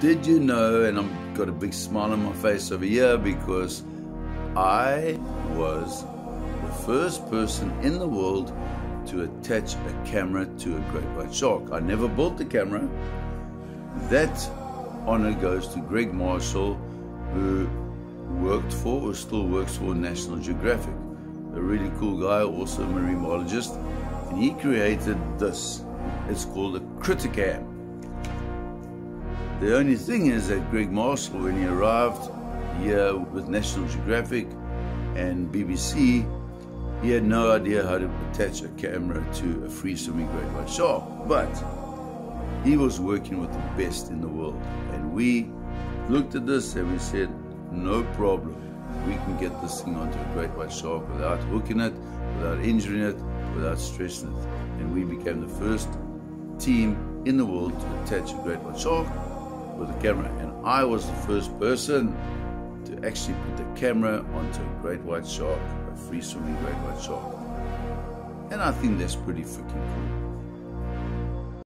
Did you know, and I've got a big smile on my face over here because I was the first person in the world to attach a camera to a great white shark. I never built the camera. That honor goes to Greg Marshall, who worked for or still works for National Geographic. A really cool guy, also a marine biologist, and he created this. It's called a Crittercam. The only thing is that Greg Marshall, when he arrived here with National Geographic and BBC, he had no idea how to attach a camera to a free swimming great white shark. But he was working with the best in the world. And we looked at this and we said, no problem. We can get this thing onto a great white shark without hooking it, without injuring it, without stressing it. And we became the first team in the world to attach a great white shark with a camera. And I was the first person to actually put the camera onto a great white shark, a free swimming great white shark. And I think that's pretty freaking cool.